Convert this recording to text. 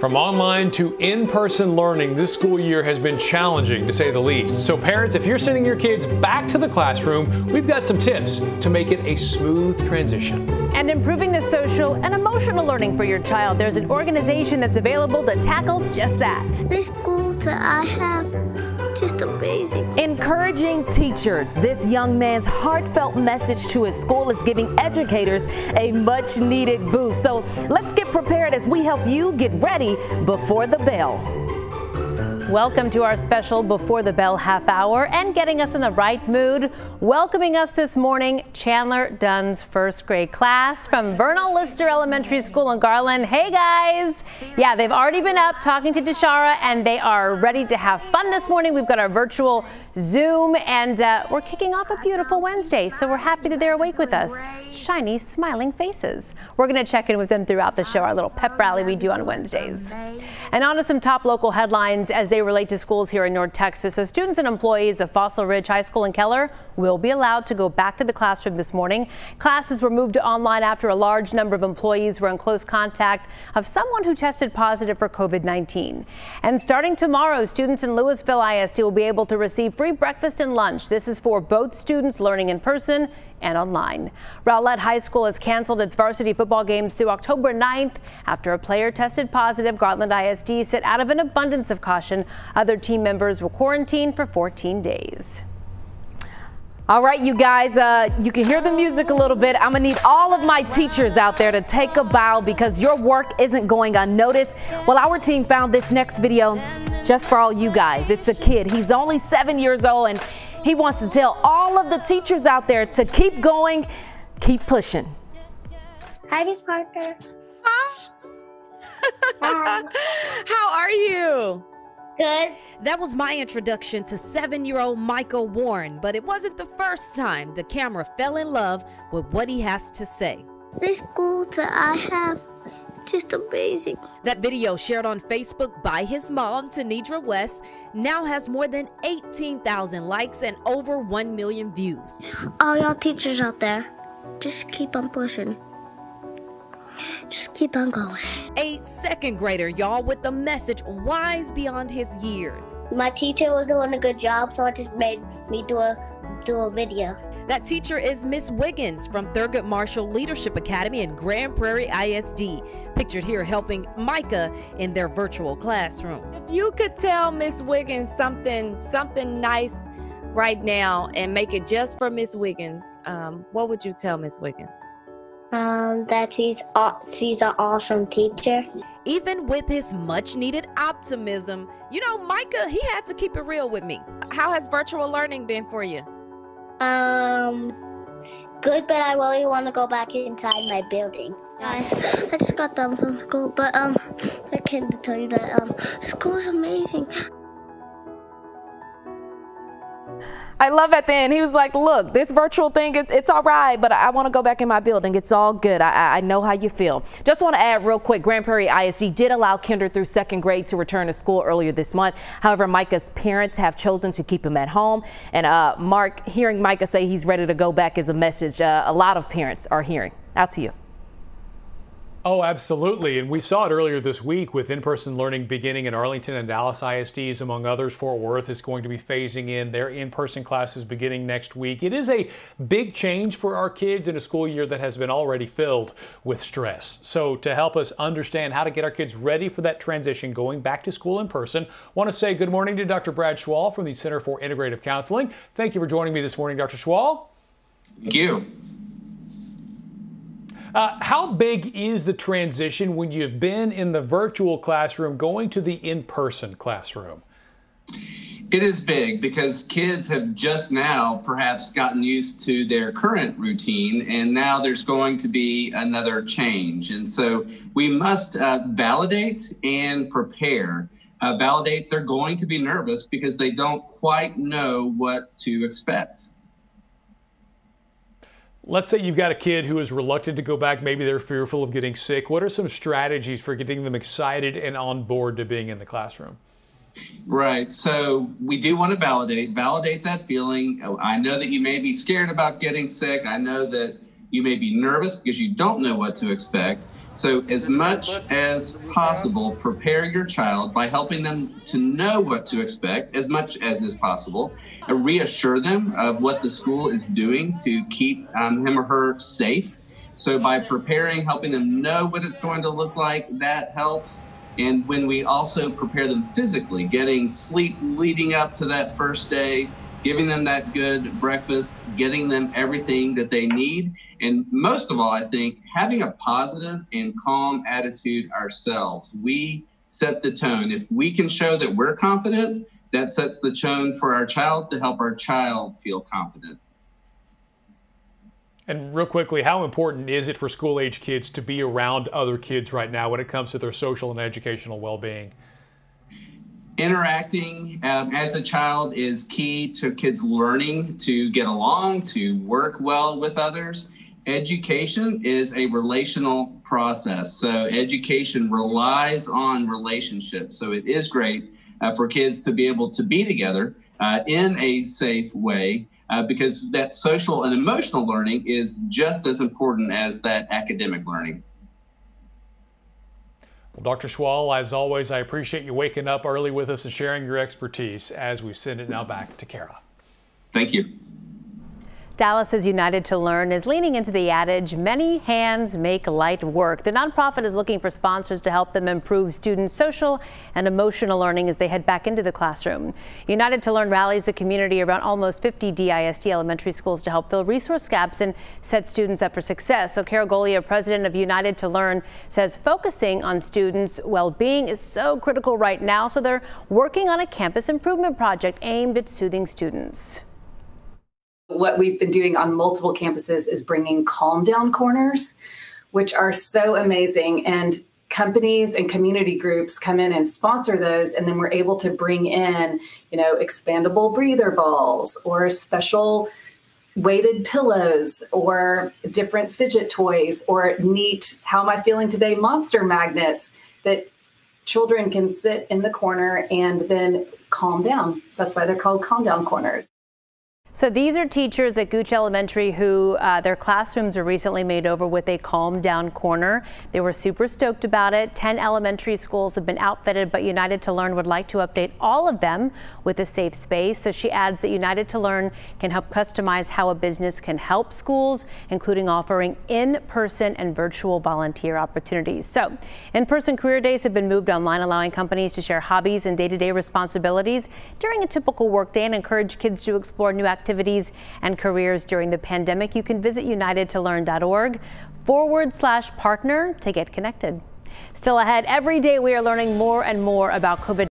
From online to in-person learning, this school year has been challenging to say the least. So parents, if you're sending your kids back to the classroom, we've got some tips to make it a smooth transition. And improving the social and emotional learning for your child. There's an organization that's available to tackle just that. The school that I have just amazing. Encouraging teachers. This young man's heartfelt message to his school is giving educators a much needed boost. So let's get prepared as we help you get ready before the bell. Welcome to our special Before the Bell half hour and getting us in the right mood. Welcoming us this morning, Chandler Dunn's first grade class from Vernal Lister Elementary School in Garland. Hey guys! Yeah, they've already been up talking to Deshara and they are ready to have fun this morning. We've got our virtual Zoom and uh, we're kicking off a beautiful Wednesday, so we're happy that they're awake with us. Shiny, smiling faces. We're going to check in with them throughout the show, our little pep rally we do on Wednesdays. And on to some top local headlines as they they relate to schools here in North Texas. So students and employees of Fossil Ridge High School in Keller will be allowed to go back to the classroom this morning. Classes were moved to online after a large number of employees were in close contact of someone who tested positive for COVID-19. And starting tomorrow, students in Lewisville ISD will be able to receive free breakfast and lunch. This is for both students learning in person and online. Rowlett High School has canceled its varsity football games through October 9th after a player tested positive. Garland ISD said out of an abundance of caution, other team members were quarantined for 14 days. All right, you guys, uh, you can hear the music a little bit. I'm gonna need all of my teachers out there to take a bow because your work isn't going unnoticed. Well, our team found this next video just for all you guys. It's a kid. He's only seven years old and he wants to tell all of the teachers out there to keep going, keep pushing. Hi, Miss Parker. Hi. How are you? Good. That was my introduction to seven year old Micah Warren, but it wasn't the first time the camera fell in love with what he has to say. This school that I have just amazing. That video shared on Facebook by his mom, Tanidra West, now has more than 18,000 likes and over 1 million views. All y'all teachers out there, just keep on pushing. Just keep on going. A second grader, y'all, with the message wise beyond his years. My teacher was doing a good job, so I just made me do a do a video. That teacher is Miss Wiggins from Thurgood Marshall Leadership Academy in Grand Prairie ISD, pictured here helping Micah in their virtual classroom. If you could tell Miss Wiggins something something nice right now and make it just for Miss Wiggins, um, what would you tell Miss Wiggins? Um, that she's she's an awesome teacher. Even with his much needed optimism, you know, Micah, he had to keep it real with me. How has virtual learning been for you? Um, good, but I really want to go back inside my building. I, I just got done from school, but um, I came to tell you that um, school's amazing. I love at the end. He was like, look, this virtual thing, it's, it's all right, but I want to go back in my building. It's all good. I, I know how you feel. Just want to add real quick, Grand Prairie ISD did allow kinder through second grade to return to school earlier this month. However, Micah's parents have chosen to keep him at home. And uh, Mark, hearing Micah say he's ready to go back is a message uh, a lot of parents are hearing. Out to you. Oh, absolutely. And we saw it earlier this week with in person learning beginning in Arlington and Dallas ISDs, among others. Fort Worth is going to be phasing in their in person classes beginning next week. It is a big change for our kids in a school year that has been already filled with stress. So, to help us understand how to get our kids ready for that transition going back to school in person, I want to say good morning to Dr. Brad Schwall from the Center for Integrative Counseling. Thank you for joining me this morning, Dr. Schwall. Thank you. Uh, how big is the transition when you've been in the virtual classroom going to the in person classroom? It is big because kids have just now perhaps gotten used to their current routine, and now there's going to be another change. And so we must uh, validate and prepare. Uh, validate they're going to be nervous because they don't quite know what to expect. Let's say you've got a kid who is reluctant to go back. Maybe they're fearful of getting sick. What are some strategies for getting them excited and on board to being in the classroom? Right. So we do want to validate, validate that feeling. I know that you may be scared about getting sick. I know that You may be nervous because you don't know what to expect. So, as much as possible, prepare your child by helping them to know what to expect as much as is possible. and reassure them of what the school is doing to keep um, him or her safe. So, by preparing, helping them know what it's going to look like, that helps. And when we also prepare them physically, getting sleep leading up to that first day, giving them that good breakfast, getting them everything that they need. And most of all, I think having a positive and calm attitude ourselves. We set the tone. If we can show that we're confident, that sets the tone for our child to help our child feel confident. And real quickly, how important is it for school age kids to be around other kids right now when it comes to their social and educational well being? Interacting um, as a child is key to kids learning to get along, to work well with others. Education is a relational process. So, education relies on relationships. So, it is great uh, for kids to be able to be together uh, in a safe way uh, because that social and emotional learning is just as important as that academic learning. Well, Dr. Schwall, as always, I appreciate you waking up early with us and sharing your expertise as we send it now back to Kara. Thank you. Dallas's United to Learn is leaning into the adage, many hands make light work. The nonprofit is looking for sponsors to help them improve students' social and emotional learning as they head back into the classroom. United to Learn rallies the community around almost 50 DISD elementary schools to help fill resource gaps and set students up for success. So Carol Golia, president of United to Learn, says focusing on students' well-being is so critical right now, so they're working on a campus improvement project aimed at soothing students. What we've been doing on multiple campuses is bringing calm down corners, which are so amazing. And companies and community groups come in and sponsor those and then we're able to bring in you know expandable breather balls or special weighted pillows or different fidget toys or neat how am i feeling today monster magnets that children can sit in the corner and then calm down that's why they're called calm down corners so these are teachers at Gooch Elementary who uh, their classrooms were recently made over with a calm down corner. They were super stoked about it. 10 elementary schools have been outfitted, but United to Learn would like to update all of them with a safe space. So she adds that United to Learn can help customize how a business can help schools, including offering in-person and virtual volunteer opportunities. So in-person career days have been moved online, allowing companies to share hobbies and day-to-day -day responsibilities during a typical workday and encourage kids to explore new activities activities and careers during the pandemic, you can visit unitedtolearn.org forward slash partner to get connected. Still ahead, every day we are learning more and more about COVID